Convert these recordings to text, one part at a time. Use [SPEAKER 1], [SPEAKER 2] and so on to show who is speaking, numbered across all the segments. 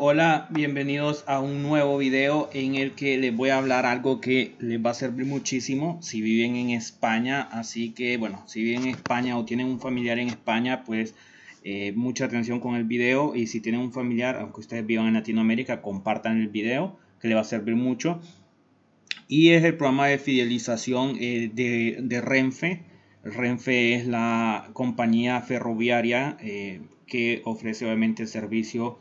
[SPEAKER 1] Hola, bienvenidos a un nuevo video en el que les voy a hablar algo que les va a servir muchísimo si viven en España. Así que, bueno, si viven en España o tienen un familiar en España, pues eh, mucha atención con el video. Y si tienen un familiar, aunque ustedes vivan en Latinoamérica, compartan el video que les va a servir mucho. Y es el programa de fidelización eh, de, Renfe. Renfe es la compañía ferroviaria eh, que ofrece obviamente el servicio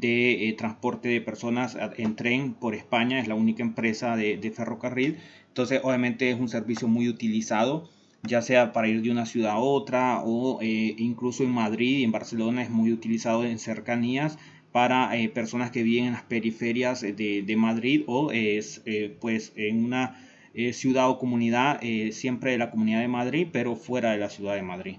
[SPEAKER 1] de eh, transporte de personas en tren por España, es la única empresa de, ferrocarril, entonces obviamente es un servicio muy utilizado, ya sea para ir de una ciudad a otra o eh, incluso en Madrid y en Barcelona es muy utilizado en cercanías para eh, personas que viven en las periferias de, de Madrid o es pues en una ciudad o comunidad siempre de la comunidad de Madrid pero fuera de la ciudad de Madrid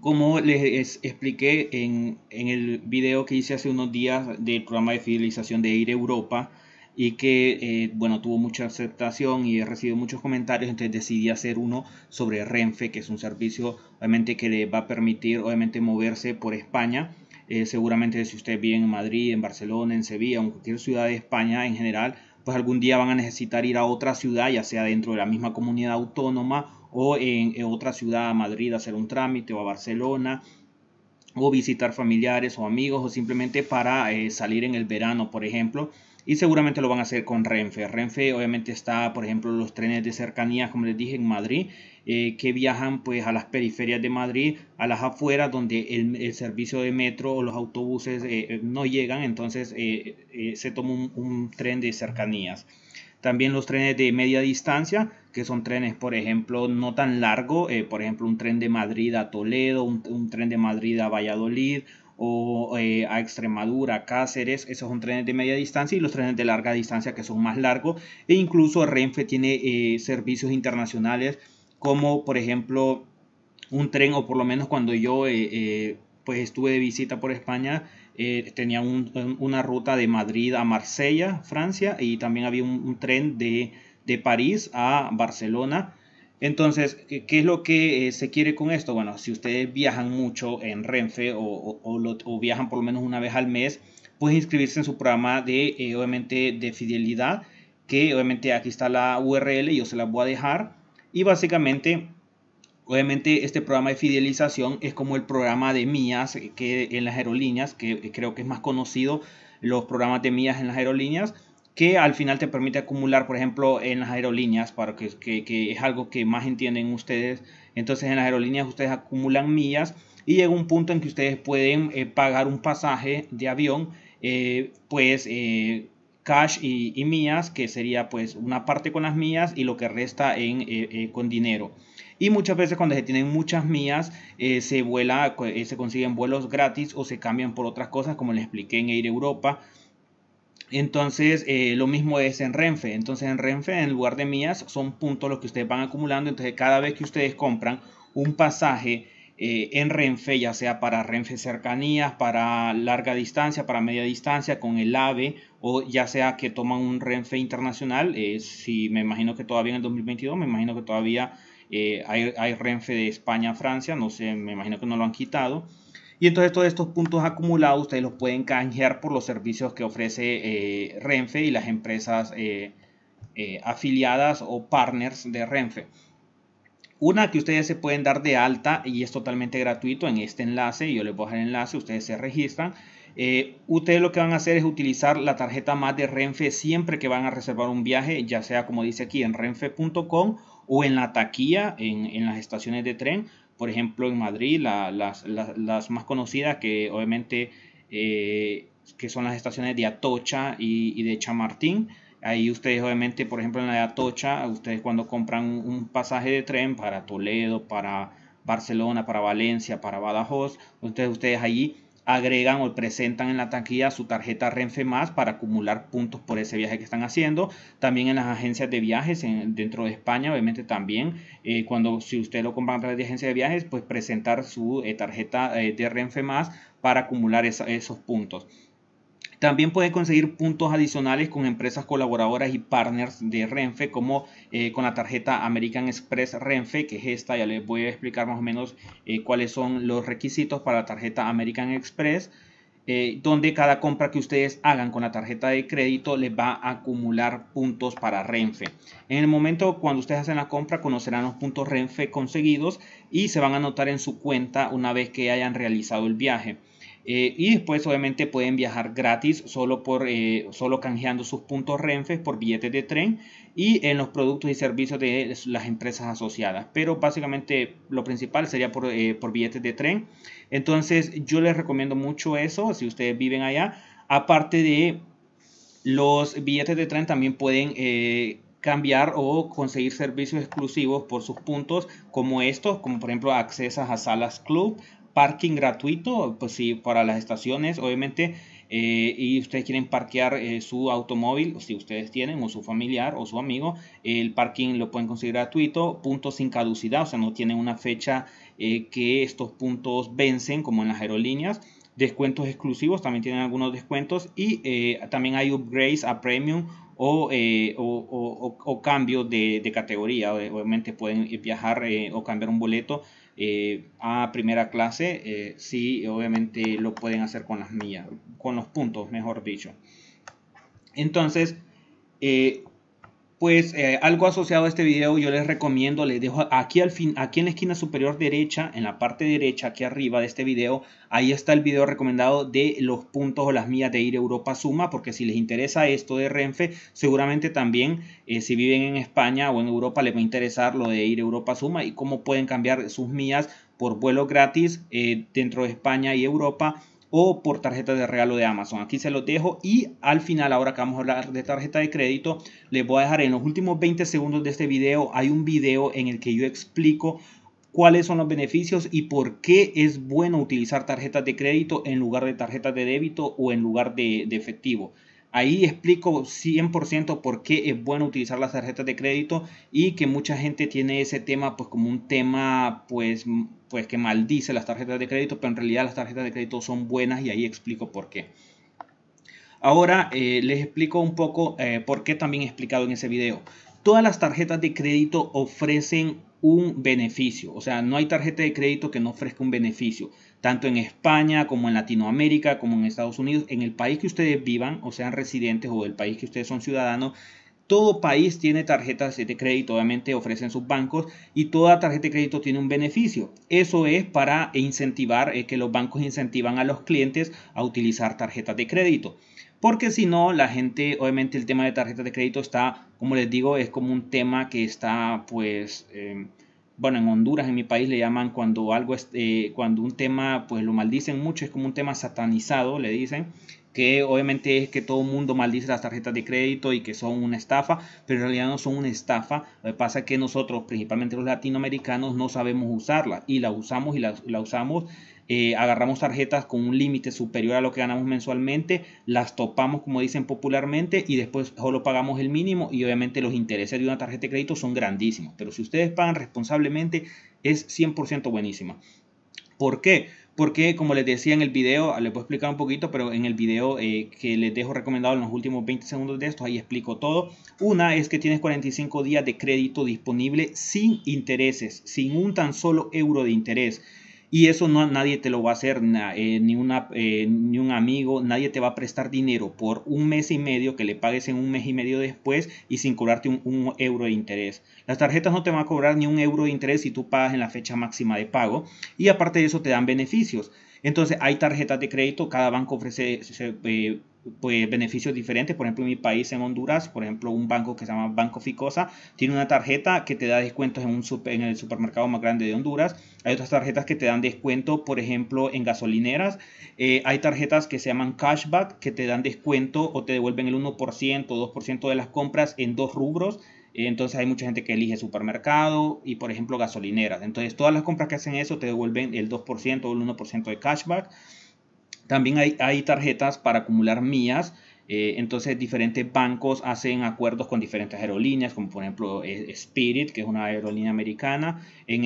[SPEAKER 1] como les expliqué en, el video que hice hace unos días del programa de fidelización de Ir Europa y que eh, bueno tuvo mucha aceptación y he recibido muchos comentarios entonces decidí hacer uno sobre Renfe que es un servicio obviamente que le va a permitir obviamente moverse por España. Eh, seguramente si usted vive en Madrid en Barcelona en Sevilla en cualquier ciudad de España en general pues algún día van a necesitar ir a otra ciudad ya sea dentro de la misma comunidad autónoma o en, otra ciudad, a Madrid, hacer un trámite o a Barcelona o visitar familiares o amigos o simplemente para eh, salir en el verano, por ejemplo. Y seguramente lo van a hacer con Renfe. Renfe obviamente está, por ejemplo, los trenes de cercanía, como les dije, en Madrid, eh, que viajan pues a las periferias de Madrid, a las afueras, donde el, servicio de metro o los autobuses eh, no llegan, entonces se toma un tren de cercanías. También los trenes de media distancia, que son trenes, por ejemplo, no tan largo, eh, por ejemplo, un tren de Madrid a Toledo, un, tren de Madrid a Valladolid o eh, a Extremadura, Cáceres, esos son trenes de media distancia y los trenes de larga distancia que son más largos e incluso Renfe tiene eh, servicios internacionales como por ejemplo un tren o por lo menos cuando yo pues estuve de visita por España eh, tenía una ruta de Madrid a Marsella, Francia, y también había un, tren de, París a Barcelona. Entonces, ¿qué, es lo que eh, se quiere con esto? Bueno, si ustedes viajan mucho en Renfe o, viajan por lo menos una vez al mes, pueden inscribirse en su programa de, eh, obviamente, de fidelidad, que obviamente aquí está la URL, yo se la voy a dejar. Y básicamente Obviamente este programa de fidelización es como el programa de mías que en las aerolíneas, que creo que es más conocido los programas de mías en las aerolíneas, que al final te permite acumular, por ejemplo, en las aerolíneas, para que, que, es algo que más entienden ustedes. Entonces en las aerolíneas ustedes acumulan millas y llega un punto en que ustedes pueden eh, pagar un pasaje de avión, eh, pues eh, cash y, y, millas, que sería pues una parte con las millas y lo que resta en, con dinero. Y muchas veces cuando se tienen muchas mías, eh, se vuela, eh, se consiguen vuelos gratis o se cambian por otras cosas, como les expliqué en Air Europa. Entonces, eh, lo mismo es en Renfe. Entonces, en Renfe, en lugar de mías, son puntos los que ustedes van acumulando. Entonces, cada vez que ustedes compran un pasaje en Renfe, ya sea para Renfe cercanías, para larga distancia, para media distancia, con el AVE, o ya sea que toman un Renfe internacional, si me imagino que todavía en el 2022, me imagino que todavía eh, hay, Renfe de España a Francia, no sé, me imagino que no lo han quitado. Y entonces todos estos puntos acumulados ustedes los pueden canjear por los servicios que ofrece eh, Renfe y las empresas eh, afiliadas o partners de Renfe. Una que ustedes se pueden dar de alta y es totalmente gratuito en este enlace, yo les voy a dejar el enlace, ustedes se registran. ustedes lo que van a hacer es utilizar la tarjeta más de Renfe siempre que van a reservar un viaje, ya sea como dice aquí en renfe.com o en la taquilla en, las estaciones de tren. Por ejemplo, en Madrid, las, más conocidas que obviamente eh, que son las estaciones de Atocha y, de Chamartín. Ahí ustedes obviamente, por ejemplo, en la de Atocha, ustedes cuando compran un pasaje de tren para Toledo, para Barcelona, para Valencia, para Badajoz, entonces ustedes allí agregan o presentan en la taquilla su tarjeta Renfe Más para acumular puntos por ese viaje que están haciendo. También en las agencias de viajes dentro de España, obviamente también, eh, cuando si usted lo compra a través de agencia de viajes, pues presentar su eh, tarjeta eh, de Renfe Más para acumular esos puntos. También pueden conseguir puntos adicionales con empresas colaboradoras y partners de Renfe, como eh, con la tarjeta American Express Renfe, que es esta. Ya les voy a explicar más o menos eh, cuáles son los requisitos para la tarjeta American Express. eh, donde cada compra que ustedes hagan con la tarjeta de crédito les va a acumular puntos para Renfe. En el momento cuando ustedes hacen la compra conocerán los puntos Renfe conseguidos y se van a anotar en su cuenta una vez que hayan realizado el viaje. Eh, y después obviamente pueden viajar gratis solo, por, eh, solo canjeando sus puntos Renfe por billetes de tren y en los productos y servicios de las empresas asociadas. Pero básicamente lo principal sería por, eh, por billetes de tren. Entonces yo les recomiendo mucho eso si ustedes viven allá. Aparte de los billetes de tren también pueden cambiar o conseguir servicios exclusivos por sus puntos como estos, como por ejemplo accesas a salas club, parking gratuito, pues sí, para las estaciones, obviamente, eh, y ustedes quieren parquear eh, su automóvil, si ustedes tienen, o su familiar, o su amigo, el parking lo pueden conseguir gratuito, puntos sin caducidad, o sea, no tienen una fecha eh, que estos puntos vencen, como en las aerolíneas. Descuentos exclusivos, también tienen algunos descuentos y también hay upgrades a premium o, o, o, cambios de, de, categoría. Obviamente pueden viajar o cambiar un boleto eh, a primera clase, eh, sí, obviamente lo pueden hacer con las millas, con los puntos, mejor dicho. Entonces, eh, pues eh, algo asociado a este video yo les recomiendo, les dejo aquí al fin, aquí en la esquina superior derecha, en la parte derecha, aquí arriba de este video, ahí está el video recomendado de los puntos o las millas de ir Europa Suma, porque si les interesa esto de Renfe, seguramente también eh, si viven en España o en Europa les va a interesar lo de ir Europa Suma y cómo pueden cambiar sus millas por vuelo gratis eh, dentro de España y Europa o por tarjeta de regalo de Amazon. Aquí se los dejo y al final, ahora que vamos a hablar de tarjeta de crédito, les voy a dejar en los últimos 20 segundos de este video, hay un video en el que yo explico cuáles son los beneficios y por qué es bueno utilizar tarjetas de crédito en lugar de tarjetas de débito o en lugar de, de efectivo. Ahí explico 100% por qué es bueno utilizar las tarjetas de crédito y que mucha gente tiene ese tema pues como un tema pues, pues que maldice las tarjetas de crédito, pero en realidad las tarjetas de crédito son buenas y ahí explico por qué. Ahora eh, les explico un poco eh, por qué también he explicado en ese video. Todas las tarjetas de crédito ofrecen un beneficio, o sea, no hay tarjeta de crédito que no ofrezca un beneficio tanto en España como en Latinoamérica, como en Estados Unidos, en el país que ustedes vivan o sean residentes o del país que ustedes son ciudadanos, todo país tiene tarjetas de crédito, obviamente ofrecen sus bancos y toda tarjeta de crédito tiene un beneficio. Eso es para incentivar, eh, que los bancos incentivan a los clientes a utilizar tarjetas de crédito. Porque si no, la gente, obviamente el tema de tarjetas de crédito está, como les digo, es como un tema que está pues... Eh, bueno, en Honduras, en mi país, le llaman cuando algo, es, eh, cuando un tema, pues lo maldicen mucho, es como un tema satanizado, le dicen, que obviamente es que todo el mundo maldice las tarjetas de crédito y que son una estafa, pero en realidad no son una estafa. Lo que pasa es que nosotros, principalmente los latinoamericanos, no sabemos usarla y la usamos y la, la usamos eh, agarramos tarjetas con un límite superior a lo que ganamos mensualmente, las topamos como dicen popularmente y después solo pagamos el mínimo y obviamente los intereses de una tarjeta de crédito son grandísimos, pero si ustedes pagan responsablemente es 100% buenísima. ¿Por qué? Porque como les decía en el video, les puedo explicar un poquito, pero en el video eh, que les dejo recomendado en los últimos 20 segundos de esto, ahí explico todo. Una es que tienes 45 días de crédito disponible sin intereses, sin un tan solo euro de interés. Y eso no, nadie te lo va a hacer, eh, ni, una, eh, ni un amigo, nadie te va a prestar dinero por un mes y medio que le pagues en un mes y medio después y sin cobrarte un, euro de interés. Las tarjetas no te van a cobrar ni un euro de interés si tú pagas en la fecha máxima de pago y aparte de eso te dan beneficios. Entonces hay tarjetas de crédito, cada banco ofrece eh, pues, beneficios diferentes. Por ejemplo, en mi país, en Honduras, por ejemplo, un banco que se llama Banco Ficosa tiene una tarjeta que te da descuentos en, un en el supermercado más grande de Honduras. Hay otras tarjetas que te dan descuento, por ejemplo, en gasolineras. Eh, hay tarjetas que se llaman cashback que te dan descuento o te devuelven el 1% o 2% de las compras en dos rubros. Entonces hay mucha gente que elige supermercado y por ejemplo gasolineras. Entonces todas las compras que hacen eso te devuelven el 2% o el 1% de cashback. También hay, tarjetas para acumular millas. Eh, entonces diferentes bancos hacen acuerdos con diferentes aerolíneas, como por ejemplo eh, Spirit, que es una aerolínea americana. En,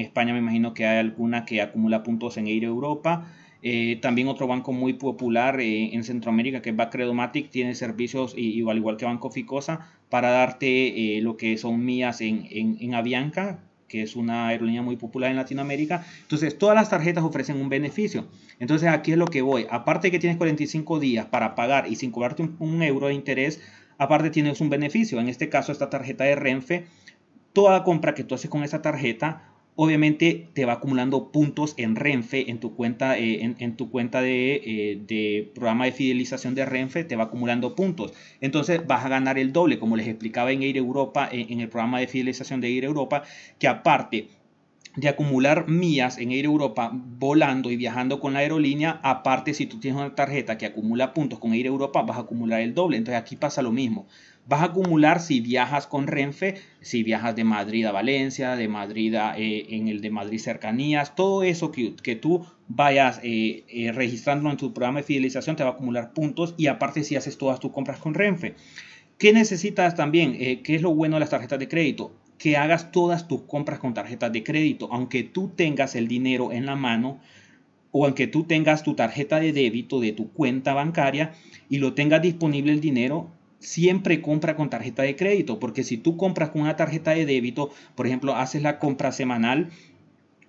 [SPEAKER 1] España me imagino que hay alguna que acumula puntos en Air Europa. Eh, también otro banco muy popular en Centroamérica, que es Bacredomatic, tiene servicios igual, igual que Banco Ficosa para darte lo que son millas en, en, Avianca, que es una aerolínea muy popular en Latinoamérica. Entonces, todas las tarjetas ofrecen un beneficio. Entonces, aquí es lo que voy. Aparte de que tienes 45 días para pagar y sin cobrarte un, un euro de interés, aparte tienes un beneficio. En este caso, esta tarjeta de Renfe, toda compra que tú haces con esa tarjeta obviamente te va acumulando puntos en Renfe, en tu cuenta, eh, en, tu cuenta eh, de, programa de fidelización de Renfe, te va acumulando puntos. Entonces vas a ganar el doble, como les explicaba en Air Europa, en, en el programa de fidelización de Air Europa, que aparte de acumular millas en Air Europa volando y viajando con la aerolínea, aparte si tú tienes una tarjeta que acumula puntos con Air Europa, vas a acumular el doble. Entonces aquí pasa lo mismo. Vas a acumular si viajas con Renfe, si viajas de Madrid a Valencia, de Madrid a, eh, en el de Madrid cercanías, todo eso que, que tú vayas eh, eh, registrando en tu programa de fidelización te va a acumular puntos y aparte si haces todas tus compras con Renfe. ¿Qué necesitas también? ¿Qué es lo bueno de las tarjetas de crédito? Que hagas todas tus compras con tarjetas de crédito, aunque tú tengas el dinero en la mano o aunque tú tengas tu tarjeta de débito de tu cuenta bancaria y lo tengas disponible el dinero, siempre compra con tarjeta de crédito, porque si tú compras con una tarjeta de débito, por ejemplo, haces la compra semanal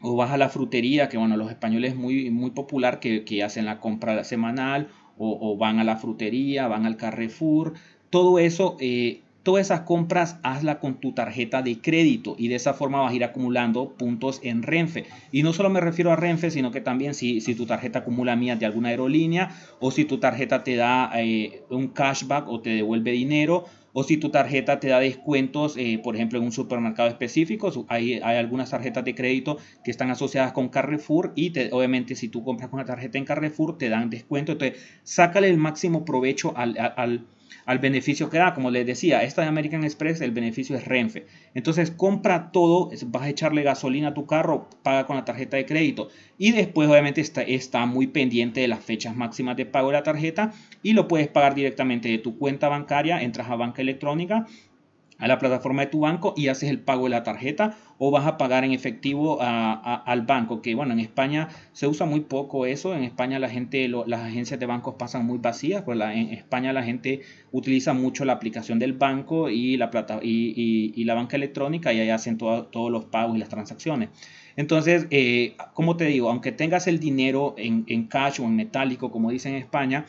[SPEAKER 1] o vas a la frutería, que bueno, los españoles es muy, muy popular que, que hacen la compra semanal o, van a la frutería, van al Carrefour, todo eso eh, todas esas compras hazla con tu tarjeta de crédito y de esa forma vas a ir acumulando puntos en Renfe. Y no solo me refiero a Renfe, sino que también si, si tu tarjeta acumula mías de alguna aerolínea o si tu tarjeta te da eh, un cashback o te devuelve dinero o si tu tarjeta te da descuentos, eh, por ejemplo, en un supermercado específico, hay, hay, algunas tarjetas de crédito que están asociadas con Carrefour y te, obviamente si tú compras con una tarjeta en Carrefour te dan descuento. Entonces, sácale el máximo provecho al al beneficio que da. Como les decía, esta de American Express, el beneficio es Renfe. Entonces compra todo, vas a echarle gasolina a tu carro, paga con la tarjeta de crédito. Y después obviamente está, está muy pendiente de las fechas máximas de pago de la tarjeta y lo puedes pagar directamente de tu cuenta bancaria, entras a banca electrónica a la plataforma de tu banco y haces el pago de la tarjeta o vas a pagar en efectivo al banco, que bueno, en España se usa muy poco eso, en España la gente, las agencias de bancos pasan muy vacías, pues en España la gente utiliza mucho la aplicación del banco y la, plata, y, la banca electrónica y ahí hacen todos los pagos y las transacciones. Entonces, eh, como te digo, aunque tengas el dinero en, en cash o en metálico, como dicen en España,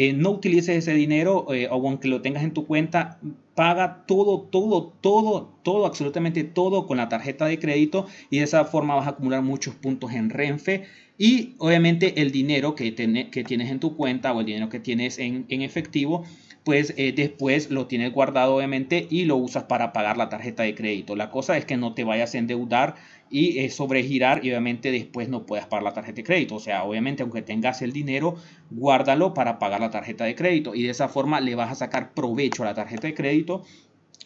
[SPEAKER 1] eh, no utilices ese dinero eh, o aunque lo tengas en tu cuenta, paga todo, todo, todo, todo, absolutamente todo con la tarjeta de crédito y de esa forma vas a acumular muchos puntos en Renfe. Y obviamente el dinero que, que tienes en tu cuenta o el dinero que tienes en, en efectivo pues eh, después lo tienes guardado obviamente y lo usas para pagar la tarjeta de crédito. La cosa es que no te vayas a endeudar y eh, sobregirar y obviamente después no puedas pagar la tarjeta de crédito. O sea, obviamente aunque tengas el dinero, guárdalo para pagar la tarjeta de crédito y de esa forma le vas a sacar provecho a la tarjeta de crédito.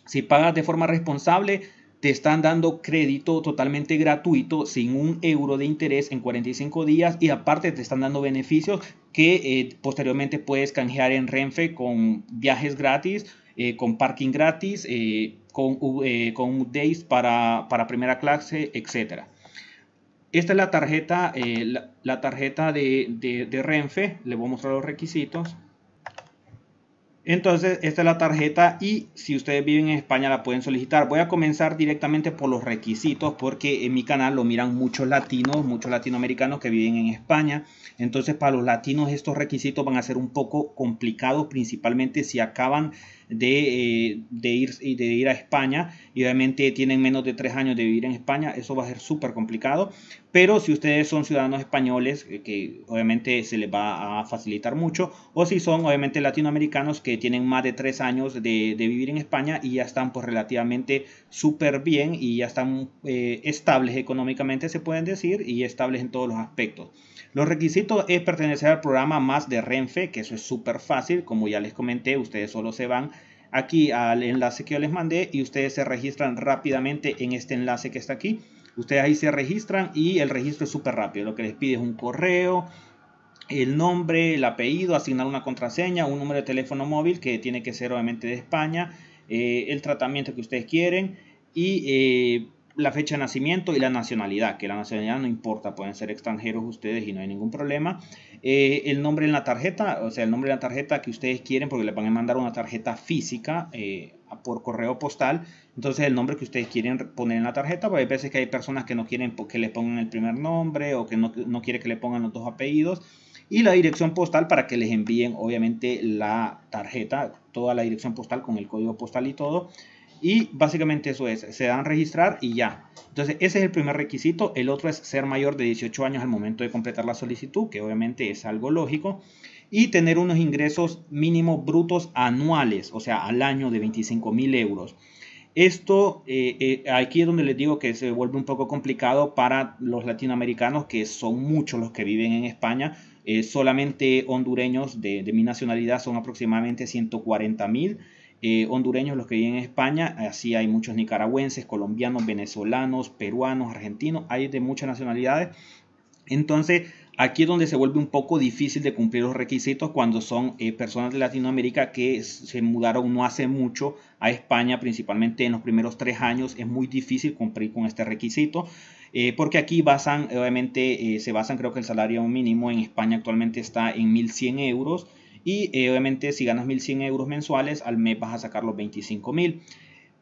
[SPEAKER 1] Si pagas de forma responsable, te están dando crédito totalmente gratuito sin un euro de interés en 45 días y aparte te están dando beneficios que eh, posteriormente puedes canjear en Renfe con viajes gratis, eh, con parking gratis, eh, con, con days para, para, primera clase, etc. Esta es la tarjeta, la, tarjeta de, de, de Renfe, le voy a mostrar los requisitos. Entonces, esta es la tarjeta y si ustedes viven en España la pueden solicitar. Voy a comenzar directamente por los requisitos porque en mi canal lo miran muchos latinos, muchos latinoamericanos que viven en España. Entonces, para los latinos estos requisitos van a ser un poco complicados, principalmente si acaban de, eh, de, ir, de ir a España y obviamente tienen menos de tres años de vivir en España, eso va a ser súper complicado. Pero si ustedes son ciudadanos españoles, eh, que obviamente se les va a facilitar mucho, o si son obviamente latinoamericanos que tienen más de tres años de, vivir en España y ya están pues relativamente súper bien y ya están eh, estables económicamente, se pueden decir, y estables en todos los aspectos. Los requisitos es pertenecer al programa más de Renfe, que eso es súper fácil, como ya les comenté, ustedes solo se van aquí al enlace que yo les mandé y ustedes se registran rápidamente en este enlace que está aquí. Ustedes ahí se registran y el registro es súper rápido. Lo que les pide es un correo, el nombre, el apellido, asignar una contraseña, un número de teléfono móvil que tiene que ser obviamente de España, eh, el tratamiento que ustedes quieren y eh, la fecha de nacimiento y la nacionalidad, que la nacionalidad no importa, pueden ser extranjeros ustedes y no hay ningún problema. Eh, el nombre en la tarjeta, o sea, el nombre de la tarjeta que ustedes quieren, porque le van a mandar una tarjeta física por correo postal. Entonces el nombre que ustedes quieren poner en la tarjeta, porque hay veces que hay personas que no quieren que le pongan el primer nombre o que no, no quiere que le pongan los dos apellidos. Y la dirección postal para que les envíen obviamente la tarjeta, toda la dirección postal con el código postal y todo. Y básicamente eso es, se dan a registrar y ya. Entonces ese es el primer requisito. El otro es ser mayor de 18 años al momento de completar la solicitud, que obviamente es algo lógico. Y tener unos ingresos mínimos brutos anuales, o sea, al año de 25 mil euros. Esto eh, eh, aquí es donde les digo que se vuelve un poco complicado para los latinoamericanos, que son muchos los que viven en España. Eh, solamente hondureños de, de, mi nacionalidad son aproximadamente 140 mil. Eh, hondureños los que viven en España, así hay muchos nicaragüenses, colombianos, venezolanos, peruanos, argentinos, hay de muchas nacionalidades. Entonces, aquí es donde se vuelve un poco difícil de cumplir los requisitos cuando son eh, personas de Latinoamérica que se mudaron no hace mucho a España, principalmente en los primeros tres años. Es muy difícil cumplir con este requisito. Eh, porque aquí basan, obviamente, se basan, creo que el salario mínimo en España actualmente está en 1.100 euros y eh, obviamente si ganas 1.100 euros mensuales, al mes vas a sacar los 25.000.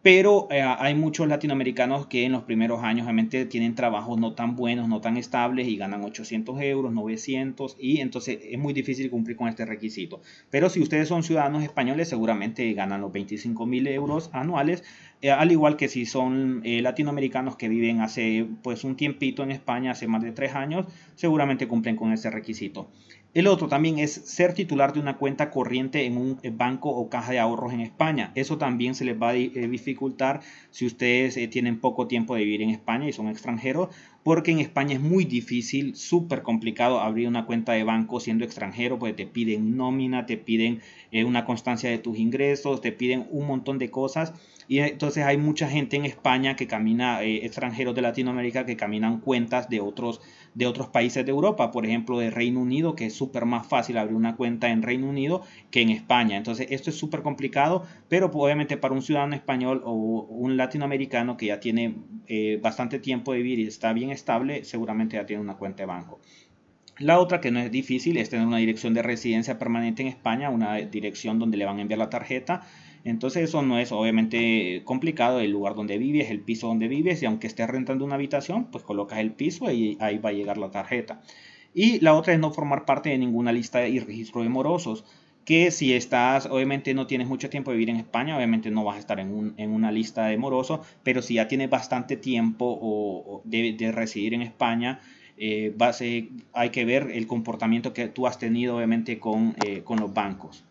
[SPEAKER 1] Pero eh, hay muchos latinoamericanos que en los primeros años obviamente tienen trabajos no tan buenos, no tan estables y ganan 800 euros, 900 y entonces es muy difícil cumplir con este requisito. Pero si ustedes son ciudadanos españoles seguramente ganan los 25 mil euros anuales, eh, al igual que si son latinoamericanos que viven hace pues un tiempito en España, hace más de tres años, seguramente cumplen con ese requisito. El otro también es ser titular de una cuenta corriente en un banco o caja de ahorros en España. Eso también se les va a eh, dificultar si ustedes eh, tienen poco tiempo de vivir en España y son extranjeros, porque en España es muy difícil, súper complicado abrir una cuenta de banco siendo extranjero, porque te piden nómina, te piden una constancia de tus ingresos, te piden un montón de cosas. Y entonces hay mucha gente en España que camina, extranjeros de Latinoamérica que caminan cuentas de otros de otros países de Europa, por ejemplo de Reino Unido, que es súper más fácil abrir una cuenta en Reino Unido que en España. Entonces esto es súper complicado, pero pues, obviamente para un ciudadano español o un latinoamericano que ya tiene eh, bastante tiempo de vivir y está bien estable, seguramente ya tiene una cuenta de banco. La otra que no es difícil es tener una dirección de residencia permanente en España, una dirección donde le van a enviar la tarjeta entonces eso no es obviamente complicado, el lugar donde vives, el piso donde vives y aunque estés rentando una habitación, pues colocas el piso y ahí va a llegar la tarjeta. Y la otra es no formar parte de ninguna lista y registro de morosos, que si estás, obviamente no tienes mucho tiempo de vivir en España, obviamente no vas a estar en, una lista de morosos, pero si ya tienes bastante tiempo o, de, residir en España, eh, hay que ver el comportamiento que tú has tenido obviamente con, eh, con los bancos.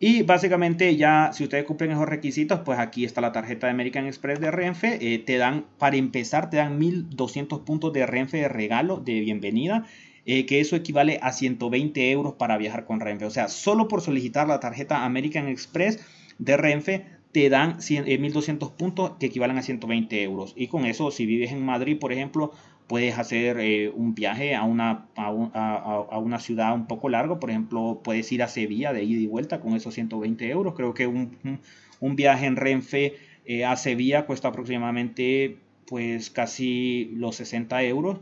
[SPEAKER 1] Y básicamente ya, si ustedes cumplen esos requisitos, pues aquí está la tarjeta de American Express de Renfe. Eh, te dan, para empezar, te dan 1200 puntos de Renfe de regalo, de bienvenida. Eh, que eso equivale a 120 euros para viajar con Renfe. O sea, solo por solicitar la tarjeta American Express de Renfe te dan 1200 eh, puntos que equivalen a 120 euros. Y con eso, si vives en Madrid, por ejemplo, puedes hacer eh, un viaje a una, a, una ciudad un poco largo, por ejemplo, puedes ir a Sevilla de ida y vuelta con esos 120 euros. Creo que un, un, viaje en Renfe a Sevilla cuesta aproximadamente pues casi los 60 euros.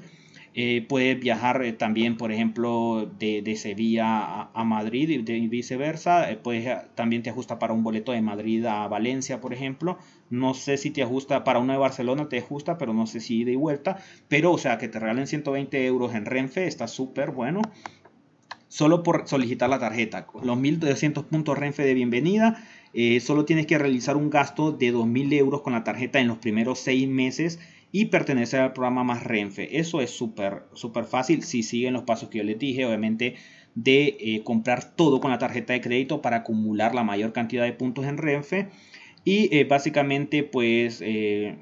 [SPEAKER 1] Eh, puedes viajar también, por ejemplo, de, de Sevilla a, Madrid y, viceversa. puedes, también te ajusta para un boleto de Madrid a Valencia, por ejemplo. No sé si te ajusta para uno de Barcelona, te ajusta, pero no sé si y vuelta. Pero, o sea, que te regalen 120 euros en Renfe está súper bueno. Solo por solicitar la tarjeta. Los 1200 puntos Renfe de bienvenida. Eh, solo tienes que realizar un gasto de 2000 euros con la tarjeta en los primeros seis meses y pertenecer al programa más Renfe. Eso es súper súper fácil si siguen los pasos que yo les dije. Obviamente de eh, comprar todo con la tarjeta de crédito para acumular la mayor cantidad de puntos en Renfe y eh, básicamente, pues, eh,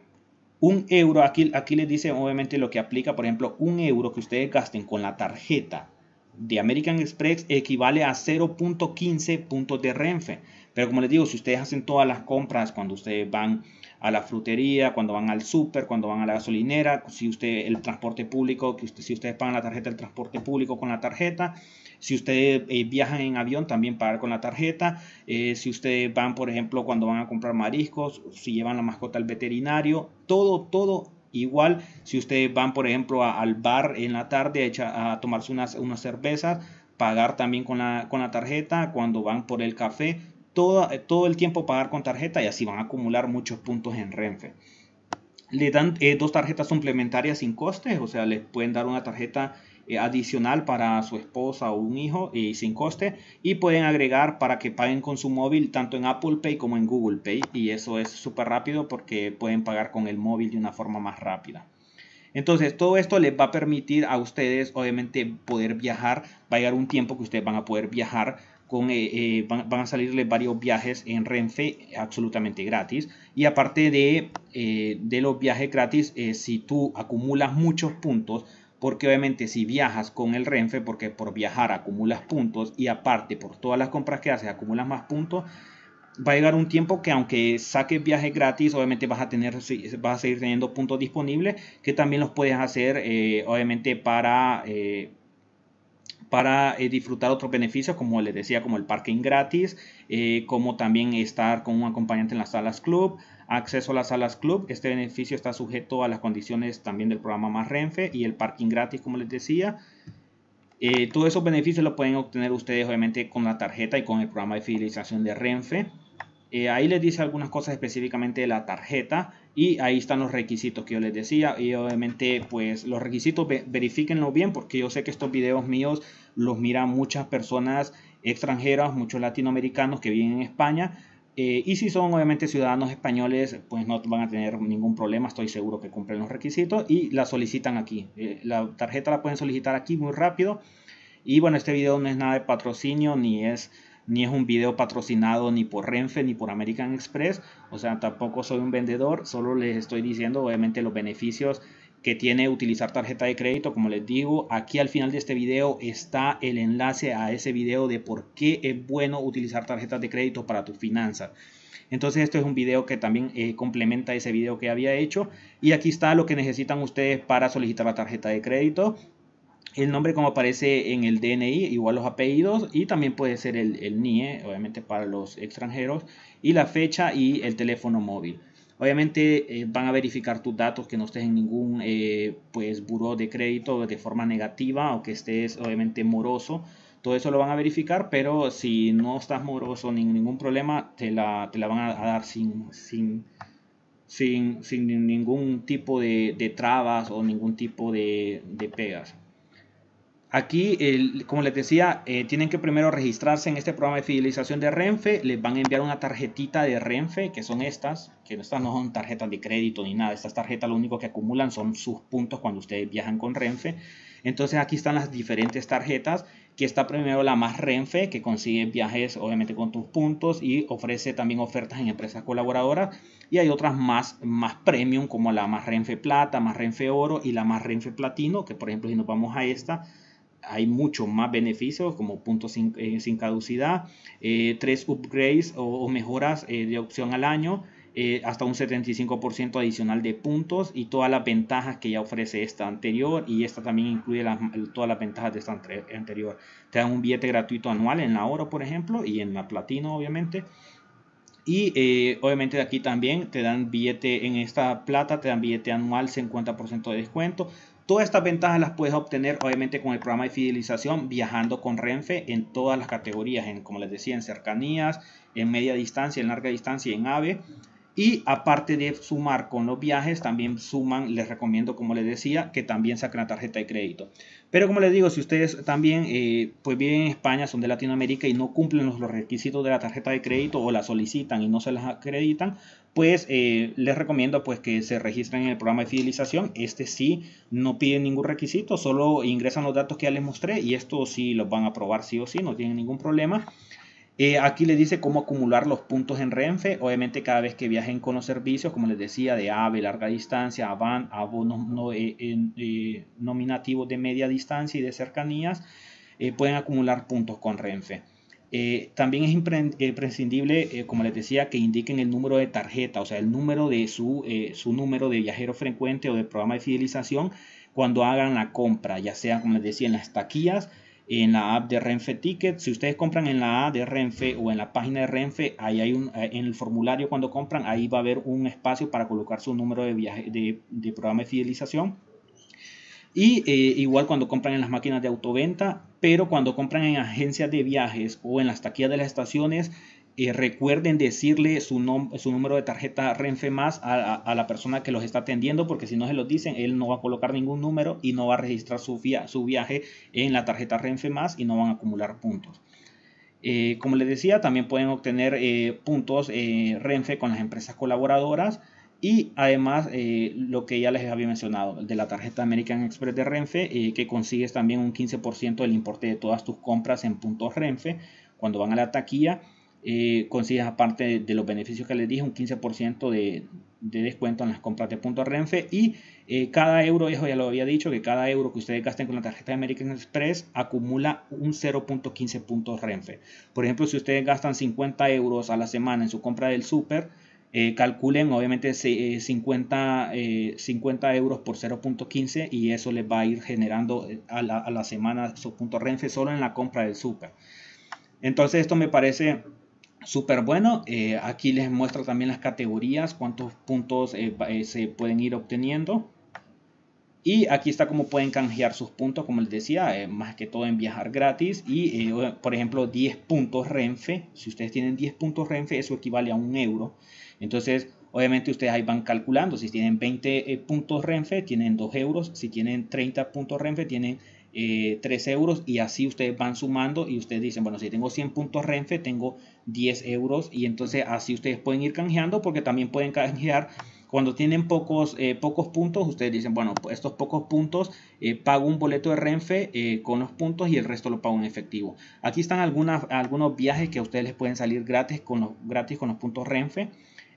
[SPEAKER 1] un euro, aquí, aquí les dice obviamente lo que aplica, por ejemplo, un euro que ustedes gasten con la tarjeta de American Express equivale a 0.15 puntos de Renfe. Pero como les digo, si ustedes hacen todas las compras cuando ustedes van a la frutería, cuando van al súper, cuando van a la gasolinera, si usted el transporte público, que usted, si ustedes pagan la tarjeta del transporte público con la tarjeta, si ustedes eh, viajan en avión, también pagar con la tarjeta. Eh, si ustedes van, por ejemplo, cuando van a comprar mariscos, si llevan la mascota al veterinario, todo, todo igual. Si ustedes van, por ejemplo, al bar en la tarde a, a tomarse unas, unas cervezas, pagar también con la, con la tarjeta. Cuando van por el café, todo, todo el tiempo pagar con tarjeta y así van a acumular muchos puntos en Renfe. Le dan eh, dos tarjetas suplementarias sin coste, o sea, les pueden dar una tarjeta eh, adicional para su esposa o un hijo y sin coste y pueden agregar para que paguen con su móvil tanto en Apple Pay como en Google Pay y eso es súper rápido porque pueden pagar con el móvil de una forma más rápida. Entonces, todo esto les va a permitir a ustedes, obviamente, poder viajar. Va a llegar un tiempo que ustedes van a poder viajar. Eh, eh, van, a salirles varios viajes en Renfe absolutamente gratis. Y aparte de, de los viajes gratis, si tú acumulas muchos puntos, porque obviamente si viajas con el Renfe, porque por viajar acumulas puntos y aparte por todas las compras que haces acumulas más puntos, va a llegar un tiempo que aunque saques viaje gratis, obviamente vas a tener, vas a seguir teniendo puntos disponibles que también los puedes hacer, eh, obviamente para eh, para eh, disfrutar otros beneficios, como les decía, como el parking gratis, como también estar con un acompañante en las salas club, acceso a las salas club. Este beneficio está sujeto a las condiciones también del programa Más Renfe y el parking gratis, como les decía. Eh, todos esos beneficios los pueden obtener ustedes obviamente con la tarjeta y con el programa de fidelización de Renfe. Eh, ahí les dice algunas cosas específicamente de la tarjeta y ahí están los requisitos que yo les decía y obviamente pues los requisitos verifíquenlo bien porque yo sé que estos videos míos los miran muchas personas extranjeras, muchos latinoamericanos que viven en España eh, y si son obviamente ciudadanos españoles, pues no van a tener ningún problema, estoy seguro que cumplen los requisitos y la solicitan aquí. Eh, la tarjeta la pueden solicitar aquí muy rápido. Y bueno, este video no es nada de patrocinio, ni es, ni es un video patrocinado ni por Renfe ni por American Express. O sea, tampoco soy un vendedor, solo les estoy diciendo obviamente los beneficios que tiene utilizar tarjeta de crédito. Como les digo, aquí al final de este video está el enlace a ese video de por qué es bueno utilizar tarjetas de crédito para tus finanzas. Entonces esto es un video que también eh, complementa ese video que había hecho. Y aquí está lo que necesitan ustedes para solicitar la tarjeta de crédito. El nombre como aparece en el DNI, igual los apellidos y también puede ser el, el NIE, obviamente para los extranjeros, y la fecha y el teléfono móvil. Obviamente eh, van a verificar tus datos, que no estés en ningún eh, pues, buró de crédito de forma negativa o que estés obviamente moroso. Todo eso lo van a verificar, pero si no estás moroso ni ningún problema, te la, te la van a dar sin, sin, sin, sin ningún tipo de, de, trabas o ningún tipo de, de pegas. Aquí, como les decía, eh, tienen que primero registrarse en este programa de fidelización de Renfe. Les van a enviar una tarjetita de Renfe, que son estas, que estas no son tarjetas de crédito ni nada. Estas tarjetas lo único que acumulan son sus puntos cuando ustedes viajan con Renfe. Entonces aquí están las diferentes tarjetas, que está primero la más Renfe, que consigue viajes obviamente con tus puntos y ofrece también ofertas en empresas colaboradoras. Y hay otras más, más premium, como la más Renfe Plata, más Renfe Oro y la más Renfe Platino, que por ejemplo si nos vamos a esta hay mucho más beneficios como puntos sin, eh, caducidad, eh, tres upgrades o, mejoras eh, de opción al año, hasta un 75% adicional de puntos y todas las ventajas que ya ofrece esta anterior y esta también incluye todas las ventajas de esta anterior. Te dan un billete gratuito anual en la oro, por ejemplo, y en la platino, obviamente. Y obviamente de aquí también te dan billete en esta plata, te dan billete anual 50% de descuento. Todas estas ventajas las puedes obtener obviamente con el programa de fidelización viajando con Renfe en todas las categorías, en, como les decía, en cercanías, en media distancia, en larga distancia y en AVE. Y aparte de sumar con los viajes, también suman, les recomiendo, como les decía, que también saquen la tarjeta de crédito. Pero como les digo, si ustedes también eh, pues viven en España, son de Latinoamérica y no cumplen los, requisitos de la tarjeta de crédito o la solicitan y no se las acreditan, pues eh, les recomiendo pues que se registren en el programa de fidelización. Este sí no pide ningún requisito, solo ingresan los datos que ya les mostré y esto sí los van a probar sí o sí, no tienen ningún problema. Eh, aquí les dice cómo acumular los puntos en Renfe. Obviamente cada vez que viajen con los servicios, como les decía, de AVE, larga distancia, AVAN, abonos no, eh, eh, nominativos de media distancia y de cercanías, pueden acumular puntos con Renfe. también es imprescindible, como les decía, que indiquen el número de tarjeta, o sea, el número de su, su número de viajero frecuente o de programa de fidelización cuando hagan la compra, ya sea, como les decía, en las taquillas en la app de Renfe Ticket. Si ustedes compran en la app de Renfe o en la página de Renfe, ahí hay un, eh, en el formulario cuando compran, ahí va a haber un espacio para colocar su número de, viaje, de, programa de fidelización. Y eh, igual cuando compran en las máquinas de autoventa, pero cuando compran en agencias de viajes o en las taquillas de las estaciones, eh, recuerden decirle su, su, número de tarjeta Renfe más a, la persona que los está atendiendo, porque si no se los dicen, él no va a colocar ningún número y no va a registrar su, su viaje en la tarjeta Renfe más y no van a acumular puntos. Eh, como les decía, también pueden obtener eh, puntos Renfe con las empresas colaboradoras y además lo que ya les había mencionado, de la tarjeta American Express de Renfe, que consigues también un 15% del importe de todas tus compras en puntos Renfe cuando van a la taquilla eh, consigues aparte de, los beneficios que les dije un 15% de, descuento en las compras de puntos Renfe y eh, cada euro, eso ya lo había dicho, que cada euro que ustedes gasten con la tarjeta de American Express acumula un 0.15 puntos Renfe. Por ejemplo, si ustedes gastan 50 euros a la semana en su compra del súper, eh, calculen obviamente 50, 50 euros por 0.15 y eso les va a ir generando a la, a la semana su puntos Renfe solo en la compra del súper. Entonces esto me parece súper bueno. Eh, aquí les muestro también las categorías, cuántos puntos eh, eh, se pueden ir obteniendo. Y aquí está cómo pueden canjear sus puntos, como les decía, más que todo en viajar gratis. Y por ejemplo, 10 puntos Renfe. Si ustedes tienen 10 puntos Renfe, eso equivale a un euro. Entonces, obviamente ustedes ahí van calculando. Si tienen 20 puntos Renfe, tienen 2 euros. Si tienen 30 puntos Renfe, tienen 3 eh, euros y así ustedes van sumando y ustedes dicen, bueno, si tengo 100 puntos Renfe, tengo 10 euros y entonces así ustedes pueden ir canjeando porque también pueden canjear cuando tienen pocos, eh, pocos puntos, ustedes dicen, bueno, pues estos pocos puntos eh, pago un boleto de Renfe con los puntos y el resto lo pago en efectivo. Aquí están algunas, algunos viajes que a ustedes les pueden salir gratis con los, gratis con los puntos Renfe.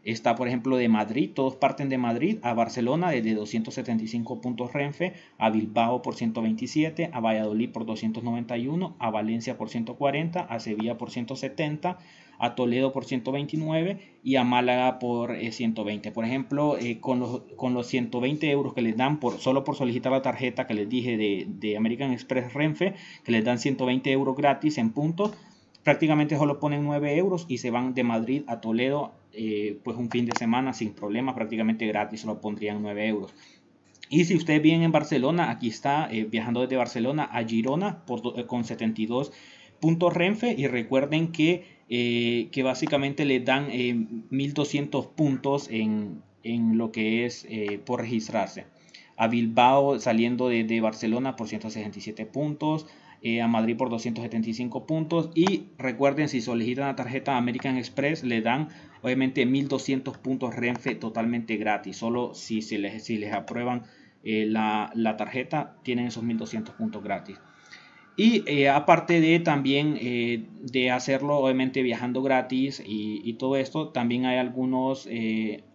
[SPEAKER 1] Está, por ejemplo, de Madrid, todos parten de Madrid a Barcelona desde 275 puntos Renfe, a Bilbao por 127, a Valladolid por 291, a Valencia por 140, a Sevilla por 170, a Toledo por 129 y a Málaga por 120. Eh, por ejemplo, eh, con, los, con, los, 120 euros que les dan por, solo por solicitar la tarjeta que les dije de, de American Express Renfe, que les dan 120 euros gratis en puntos, prácticamente solo ponen 9 euros y se van de Madrid a Toledo eh, pues un fin de semana sin problema, prácticamente gratis, lo pondrían 9 euros. Y si ustedes vienen en Barcelona, aquí está, eh, viajando desde Barcelona a Girona eh, con 72 puntos Renfe y recuerden que, que básicamente les dan 1200 puntos en, en, lo que es por registrarse. A Bilbao saliendo de, de Barcelona por 167 puntos, eh, a Madrid por 275 puntos. Y recuerden, si solicitan la tarjeta American Express, le dan obviamente 1200 puntos Renfe totalmente gratis. Solo si, se les, si les aprueban eh, la, tarjeta, tienen esos 1200 puntos gratis. Y eh, aparte de también de hacerlo obviamente viajando gratis y, todo esto, también hay algunos,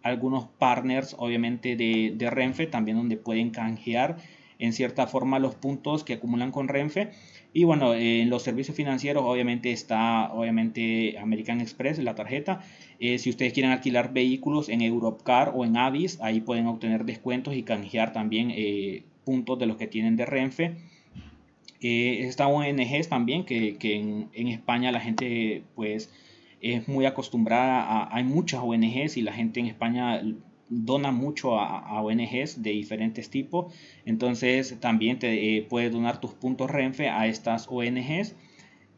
[SPEAKER 1] algunos partners obviamente de, de Renfe también donde pueden canjear en cierta forma los puntos que acumulan con Renfe. Y bueno, en los servicios financieros obviamente está obviamente American Express, la tarjeta. Eh, si ustedes quieren alquilar vehículos en Europcar o en Avis, ahí pueden obtener descuentos y canjear también eh, puntos de los que tienen de Renfe. Eh, está ONGs también, que, que en, España la gente pues es muy acostumbrada a, hay muchas ONGs y la gente en España dona mucho a, ONGs de diferentes tipos. Entonces también te eh, puedes donar tus puntos Renfe a estas ONGs.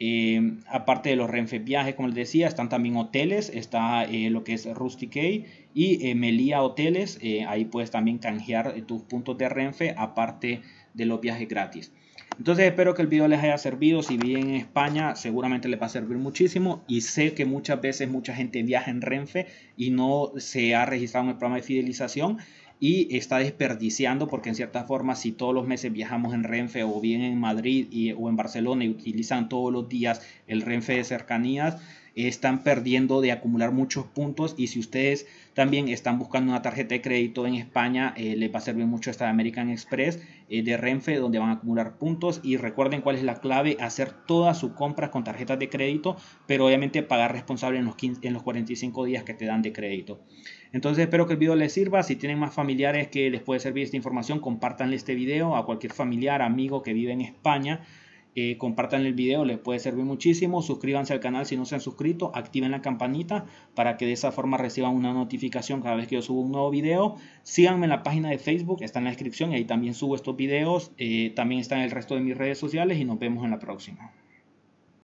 [SPEAKER 1] Eh, aparte de los Renfe viajes, como les decía, están también hoteles. Está eh, lo que es Rusticay y Melia Hoteles. ahí puedes también canjear tus puntos de Renfe aparte de los viajes gratis. Entonces espero que el video les haya servido. Si viven en España, seguramente les va a servir muchísimo. Y sé que muchas veces mucha gente viaja en Renfe y no se ha registrado en el programa de fidelización y está desperdiciando porque en cierta forma si todos los meses viajamos en Renfe o bien en Madrid o en Barcelona y utilizan todos los días el Renfe de cercanías, están perdiendo de acumular muchos puntos y si ustedes también están buscando una tarjeta de crédito en España eh, les va a servir mucho esta American Express eh, de Renfe donde van a acumular puntos. Y recuerden cuál es la clave hacer todas sus compras con tarjetas de crédito pero obviamente pagar responsable en los, en los 45 días que te dan de crédito. Entonces espero que el video les sirva. Si tienen más familiares que les puede servir esta información compartanle este video a cualquier familiar amigo que vive en España eh, compartan el video, les puede servir muchísimo. Suscríbanse al canal si no se han suscrito, activen la campanita para que de esa forma reciban una notificación cada vez que yo subo un nuevo video. Síganme en la página de Facebook, está en la descripción y ahí también subo estos videos. Eh, también está en el resto de mis redes sociales y nos vemos en la próxima.